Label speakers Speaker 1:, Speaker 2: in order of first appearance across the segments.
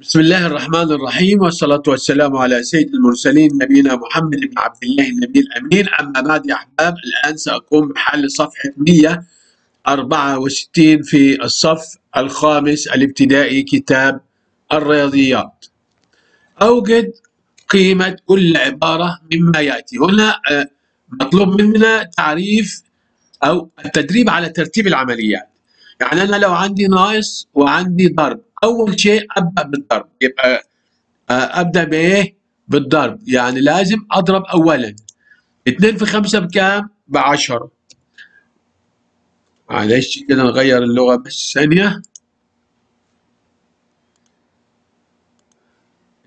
Speaker 1: بسم الله الرحمن الرحيم والصلاة والسلام على سيد المرسلين نبينا محمد بن عبد الله النبي الأمين. أما بعد يا أحباب الآن سأقوم بحل صفحة 164 في الصف الخامس الابتدائي كتاب الرياضيات. أوجد قيمة كل عبارة مما يأتي. هنا آه، مطلوب مننا تعريف أو التدريب على ترتيب العمليات. يعني أنا لو عندي ناقص وعندي ضرب أول شيء أبدأ بالضرب. يبقى آه، أبدأ بإيه؟ بالضرب. يعني لازم أضرب أولا. 2 في 5 بكام؟ ب 10 معلش كده نغير اللغة بس ثانية.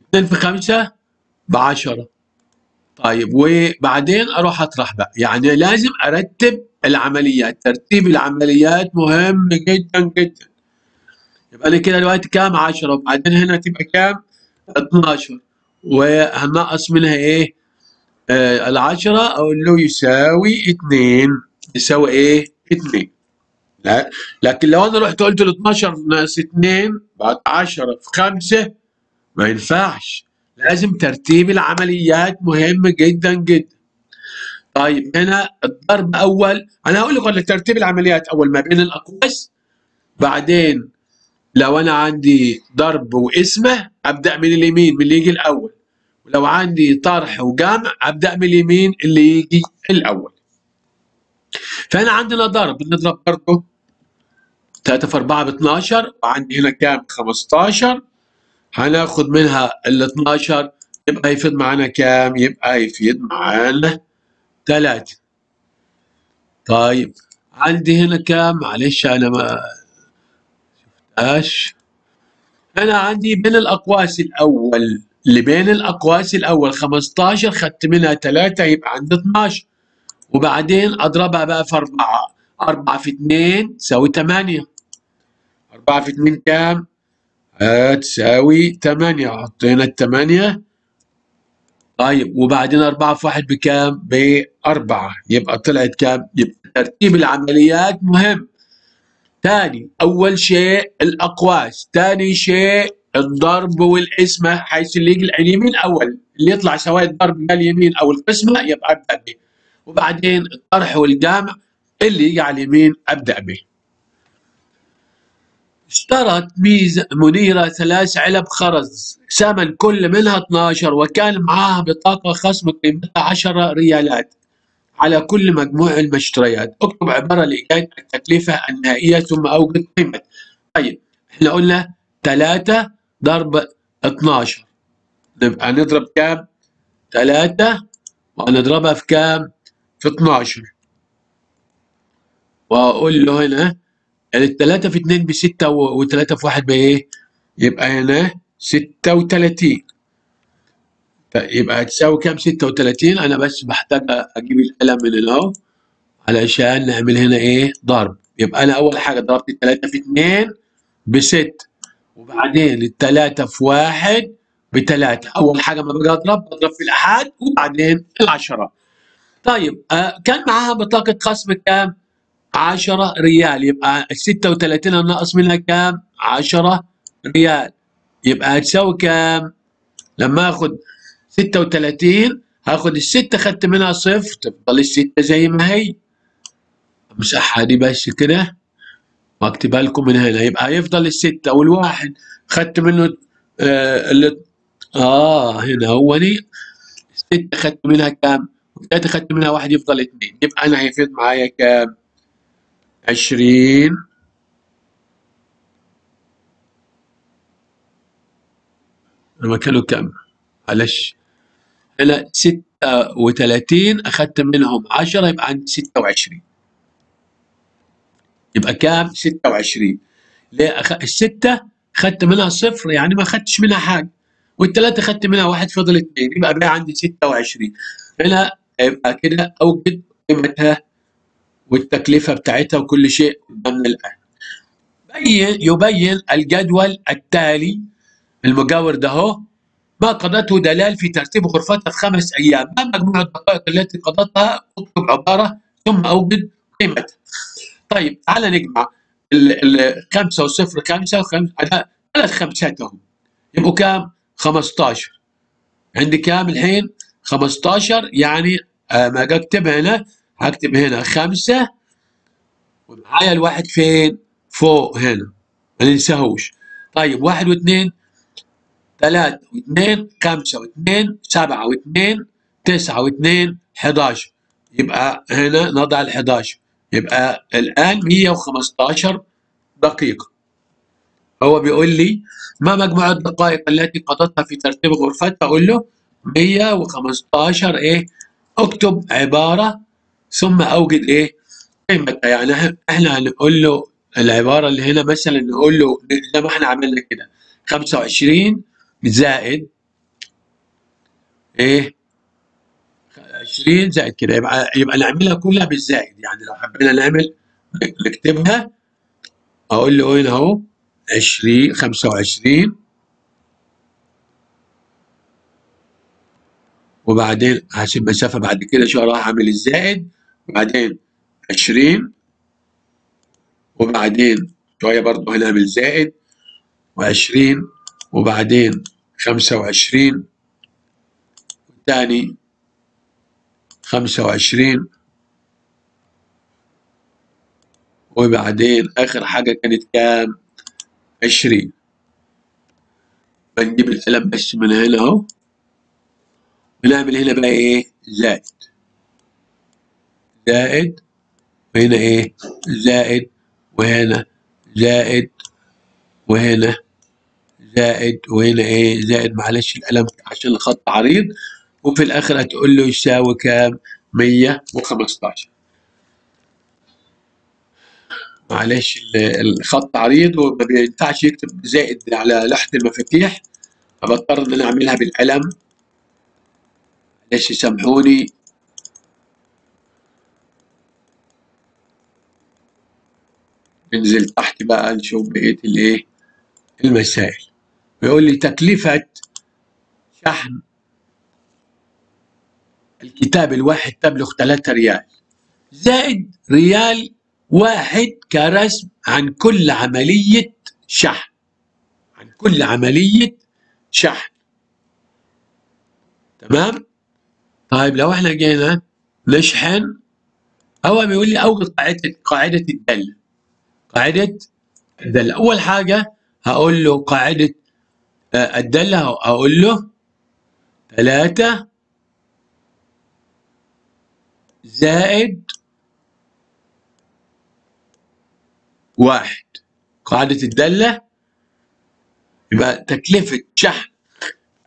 Speaker 1: 2 في 5 ب 10 طيب وبعدين أروح أطرح بقى. يعني لازم أرتب العمليات. ترتيب العمليات مهم جدا جدا. يبقى أنا كده دلوقتي كام؟ 10 وبعدين هنا تبقى كام؟ 12 وهنقص منها إيه؟ آه العشرة أقول له يساوي 2 يساوي إيه؟ 2 لا لكن لو أنا رحت قلت له 12 ناقص 2 بعد 10 في 5 ما ينفعش. لازم ترتيب العمليات. مهم جدا جدا. طيب هنا الضرب أول. أنا هقول لك ترتيب العمليات أول ما بين الأقواس. بعدين لو أنا عندي ضرب واسمه أبدأ من اليمين من اللي يجي الأول. ولو عندي طرح وجمع أبدأ من اليمين اللي يجي الأول. فهنا عندنا ضرب. نضرب برضه 3 في 4 ب 12 وعندي هنا كام؟ 15 هناخد منها ال 12 يبقى يفيد معانا كام؟ يبقى يفيد معانا 3 طيب عندي هنا كام؟ معلش أنا ما شفتهاش هنا عندي بين الأقواس الأول اللي بين الأقواس الأول 15 خدت منها 3 يبقى عندي 12 وبعدين أضربها بقى في 4 4 في 2 تساوي 8 4 في 2 كام؟ هتساوي 8 حطينا الثمانية طيب وبعدين 4 في 1 بكام؟ بأربعة يبقى طلعت كام؟ يبقى ترتيب العمليات مهم ثاني أول شيء الأقواس ثاني شيء الضرب والقسمة حيث اللي يجي اليمين أول اللي يطلع سواء الضرب جا اليمين أو القسمة يبقى أبدأ به. وبعدين الطرح والجمع اللي يجي على اليمين أبدأ به. اشترت ميز منيرة ثلاث علب خرز ثمن كل منها 12 وكان معها بطاقة خصم قيمتها 10 ريالات. على كل مجموع المشتريات. اكتب عبارة لإيجاد التكلفة النهائية ثم أوجد قيمة. طيب إحنا قلنا 3 ضرب 12 نبقى نضرب كام؟ 3 وهنضربها في كام؟ في 12 وأقول له هنا الثلاثة في اتنين بستة وثلاثة في واحد بإيه؟ يبقى هنا ستة وتلاتين. يبقى هتساوي كام ستة وتلاتين أنا بس بحتاج أجيب القلم من هنا علشان نعمل هنا إيه؟ ضرب يبقى أنا أول حاجة ضربت الثلاثة في اتنين بست وبعدين الثلاثة في واحد بثلاثة أول حاجة ما باجي أضرب بضرب في الأحاد وبعدين العشرة طيب آه كان معاها بطاقة خصم كام؟ 10 ريال يبقى ال 36 ناقص منها كام؟ 10 ريال يبقى هتساوي كام؟ لما آخد 36 هاخد الستة خدت منها صفر. تفضل الستة زي ما هي. امسحها دي بس كده. واكتبها لكم من هنا. يبقى هيفضل الستة. والواحد خدت منه آه اللي آه هنا هو دي. الستة خدت منها كام؟ والتلاتة خدت منها واحد يفضل اثنين يبقى أنا هيفيد معايا كام؟ عشرين. مكانه كم؟ معلش. ستة وثلاثين أخذت منهم عشرة يبقى عندي ستة وعشرين. يبقى كام؟ ستة وعشرين. ليه؟ أخ... الستة أخذت منها صفر يعني ما أخذتش منها حاجة. والثلاثة أخذت منها واحد فضل اثنين يبقى بقى عندي ستة وعشرين. هنا يبقى كده أوجد قيمتها والتكلفة بتاعتها وكل شيء قدامنا الآن. بين يبين الجدول التالي. المجاور ده هو ما قضته دلال في ترتيب غرفتها خمس أيام. ما مجموع الدقائق التي قضتها؟ اكتب عبارة ثم أوجد قيمتها طيب تعال نجمع الخمسة وصفر خمسة وخمسة ثلاث خمسات أهو يبقوا كام؟ 15 عندي كام الحين؟ 15 يعني آه ما أكتب هنا. هكتب هنا خمسة. ومعايا الواحد فين؟ فوق هنا. ما ننساهوش. طيب واحد واثنين. ثلاثة واثنين خمسة واثنين سبعة واثنين تسعة واثنين 11 يبقى هنا نضع ال 11 يبقى الآن 115 دقيقة. هو بيقول لي ما مجموع الدقائق التي قضتها في ترتيب غرفتها أقول له 115 إيه اكتب عبارة ثم أوجد إيه قيمتها. يعني إحنا هنقول له العبارة اللي هنا مثلا نقول له زي ما إحنا عملنا كده 25 زائد إيه؟ 20 زائد كده. يبقى يبقى نعملها كلها بالزائد. يعني لو حبينا نعمل نكتبها أقول له هنا أهو؟ 20 25 وبعدين هسيب مسافة بعد كده شو راح أعمل الزائد. وبعدين 20 وبعدين شوية برضه هنعمل زائد. و20 وبعدين 25 والثاني خمسة وعشرين وبعدين آخر حاجة كانت كام؟ عشرين بنجيب القلم بس من هنا أهو بنعمل هنا بقى إيه؟ زائد زائد وهنا إيه؟ زائد وهنا زائد وهنا زائد وهنا إيه؟ زائد معلش القلم عشان الخط عريض. وفي الآخر هتقول له يساوي كام؟ 115 معلش الخط عريض وما بينفعش يكتب زائد على لوحة المفاتيح. فبضطر إن أنا أعملها بالقلم معلش سامحوني. ننزل تحت بقى نشوف بقية الإيه؟ المسائل. بيقول لي تكلفة شحن الكتاب الواحد تبلغ 3 ريال. زائد ريال واحد كرسم عن كل عملية شحن. عن كل عملية شحن. تمام؟ طيب لو إحنا جينا نشحن هو بيقول لي اوجد قاعدة قاعدة الدالة قاعدة الدالة أول حاجة هقول له قاعدة الدالة هقول له ثلاثة زائد واحد قاعدة الدالة يبقى تكلفة شحن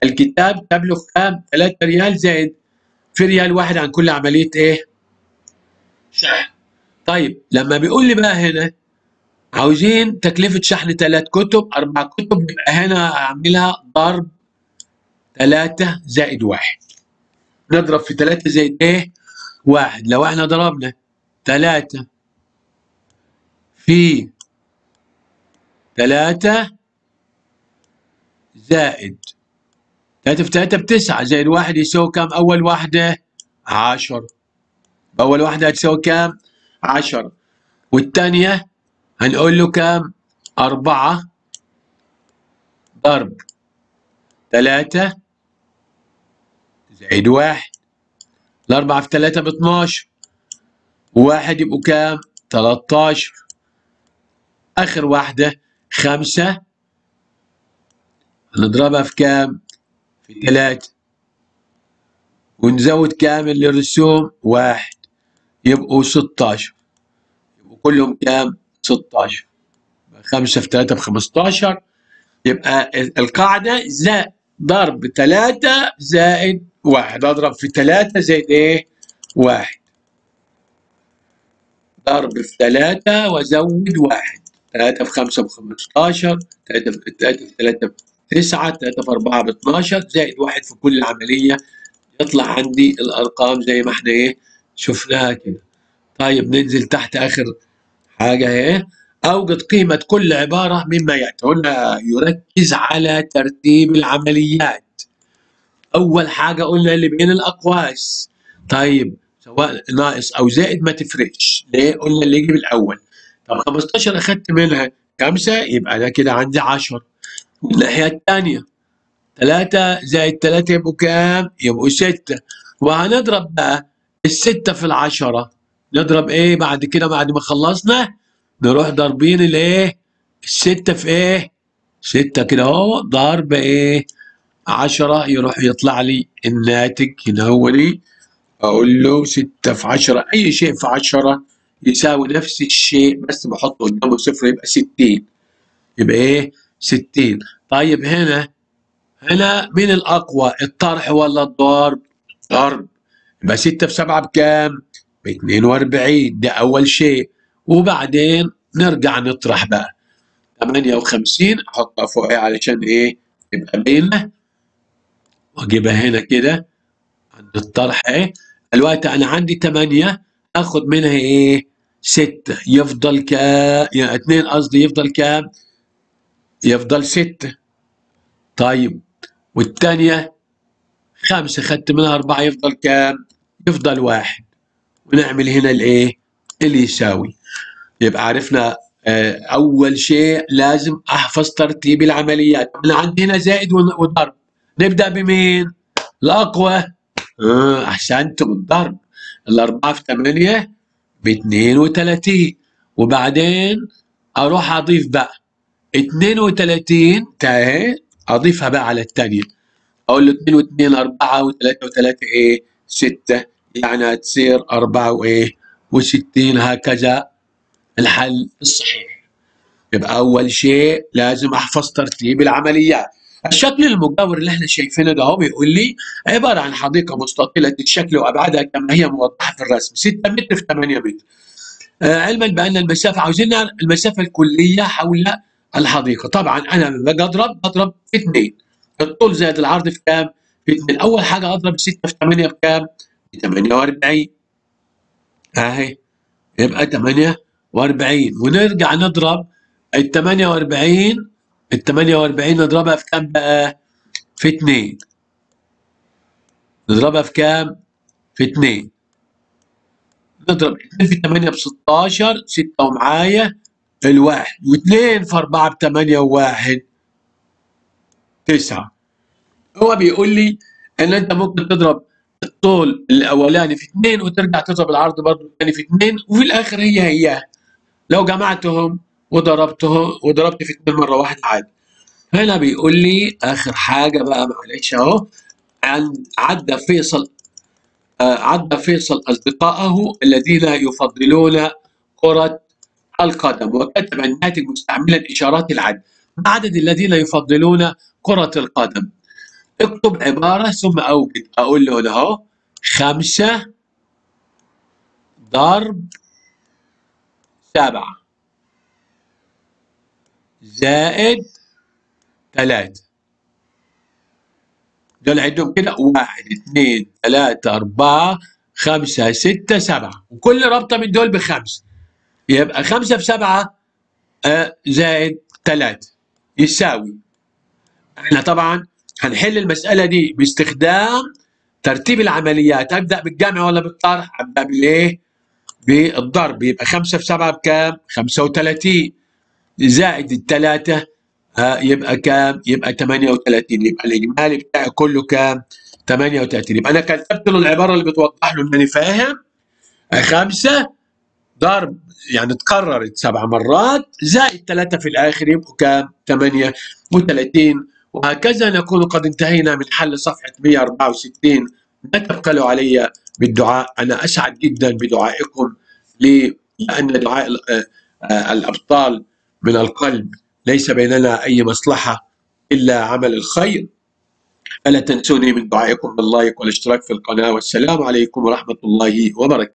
Speaker 1: الكتاب تبلغ كام؟ 3 ريال زائد في ريال واحد عن كل عملية إيه؟ شحن طيب لما بيقول لي بقى هنا عاوزين تكلفة شحن ثلاث كتب أربع كتب يبقى هنا أعملها ضرب ثلاثة زائد واحد نضرب في ثلاثة زائد إيه؟ واحد لو إحنا ضربنا ثلاثة في ثلاثة زائد ثلاثة في ثلاثة بتسعة زائد واحد يساوي كام أول واحدة؟ عشر أول واحدة هتساوي كام؟ عشر والثانية هنقول له كام؟ أربعة. ضرب ثلاثة زائد واحد. الأربعة في ثلاثة ب 12 وواحد يبقوا كام؟ 13 آخر واحدة خمسة. نضربها في كام؟ في ثلاثة ونزود كامل للرسوم واحد. يبقوا 16 يبقوا كلهم كام؟ 16 خمسة في ثلاثة ب 15 يبقى القاعدة زائد ضرب ثلاثة زائد واحد. أضرب في ثلاثة زائد إيه؟ واحد. ضرب في ثلاثة وزود واحد. ثلاثة في خمسة بخمستاشر ثلاثة في ثلاثة في ثلاثة بتسعة ثلاثة في أربعة باتناشر زائد واحد في كل عملية. يطلع عندي الأرقام زي ما إحنا إيه؟ شفناها كده. طيب ننزل تحت آخر حاجة إيه؟ أوجد قيمة كل عبارة مما يأتي. هنا يركز على ترتيب العمليات. أول حاجة قلنا اللي بين الأقواس. طيب سواء ناقص أو زائد ما تفرقش. ليه؟ قلنا اللي يجي بالأول. طب 15 أخدت منها خمسة يبقى ده كده عندي 10 الناحية الثانية. ثلاثة زائد ثلاثة يبقوا كام؟ يبقوا ستة. وهنضرب بقى الستة في العشرة. نضرب إيه بعد كده بعد ما خلصنا نروح ضاربين الإيه؟ الستة في إيه؟ ستة كده أهو ضرب إيه؟ عشرة يروح يطلع لي الناتج هنا هو لي أقول له ستة في عشرة أي شيء في عشرة يساوي نفس الشيء بس بحط قدامه صفر يبقى ستين يبقى إيه؟ ستين طيب هنا هنا مين الأقوى الطرح ولا الضرب؟ ضرب يبقى ستة في سبعة بكام؟ ب 42 ده أول شيء وبعدين نرجع نطرح بقى 58 أحطها فوقها علشان إيه؟ يبقى بيننا وأجيبها هنا كده عند الطرح إيه؟ الوقت أنا عندي 8 آخد منها إيه؟ 6 يفضل كام؟ يعني 2 قصدي يفضل كام؟ يفضل 6 طيب والثانية خمسة خدت منها أربعة يفضل كام؟ يفضل واحد ونعمل هنا الإيه؟ اللي يساوي. يبقى عرفنا آه أول شيء لازم أحفظ ترتيب العمليات. أنا عندي هنا زائد وضرب. نبدأ بمين؟ الأقوى. آه أحسنت. بالضرب الأربعة في ثمانية باثنين وثلاثين. وبعدين أروح أضيف بقى. 32 تاهي. أضيفها بقى على الثانية. أقول له 2 و2 4 و3 و3 إيه؟ 6 يعني هتصير 4 وإيه؟ و60 هكذا. الحل الصحيح. يبقى أول شيء لازم أحفظ ترتيب العمليات. الشكل المجاور اللي إحنا شايفينه ده هو بيقول لي عبارة عن حديقة مستطيلة الشكل وأبعادها كما هي موضحة في الرسم. 6 متر في 8 متر. آه علما بأن المسافة عاوزين المسافة الكلية حول الحديقة. طبعا أنا لما باجي اضرب بضرب في 2 الطول زائد العرض في كام؟ في 2 أول حاجة أضرب 6 في 8 بكام؟ 48 آهي. يبقى 48 ونرجع نضرب ال 48 ال 48 نضربها في كام بقى؟ في 2 نضربها في كام؟ في 2 نضرب 2 في 8 ب 16 6 ومعايا الواحد. واثنين في أربعة بثمانية وواحد. تسعة. هو بيقول لي إن أنت ممكن تضرب الطول الأولاني في اثنين وترجع تضرب العرض برضه الثاني في اثنين وفي الآخر هي هي. لو جمعتهم وضربتهم وضربت في اثنين مرة واحدة عادي. هنا بيقول لي آخر حاجة بقى معلش عن عدى فيصل آه عدى فيصل أصدقائه الذين يفضلون كرة القدم وكتب الناتج مستعملا إشارات العد. ما عدد الذين يفضلون كرة القدم؟ اكتب عبارة ثم أوجد أقول له أهو خمسة ضرب سبعة زائد ثلاثة. دول عندهم كده واحد اثنين ثلاثة أربعة خمسة ستة سبعة. وكل رابطة من دول بخمسة. يبقى خمسة في سبعة آه زائد ثلاثة. يساوي. إحنا طبعا هنحل المسألة دي باستخدام ترتيب العمليات أبدأ بالجمع ولا بالطرح؟ أبدأ بالإيه؟ بالضرب يبقى خمسة في سبعة بكام؟ خمسة وثلاثين زائد الثلاثة آه يبقى كام؟ يبقى 38 يبقى الإجمالي بتاعي كله كام؟ 38 يبقى أنا كتبت له العبارة اللي بتوضح له إنني فاهم خمسة ضرب يعني اتكررت سبع مرات زائد ثلاثة في الآخر يبقوا كام؟ 38 وهكذا نكون قد انتهينا من حل صفحة 164 لا تبخلوا علي بالدعاء. أنا أسعد جدا بدعائكم لأن دعاء الأبطال من القلب ليس بيننا أي مصلحة إلا عمل الخير. فلا تنسوني من دعائكم باللايك والاشتراك في القناة. والسلام عليكم ورحمة الله وبركاته.